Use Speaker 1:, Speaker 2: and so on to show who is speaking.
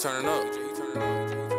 Speaker 1: turning up.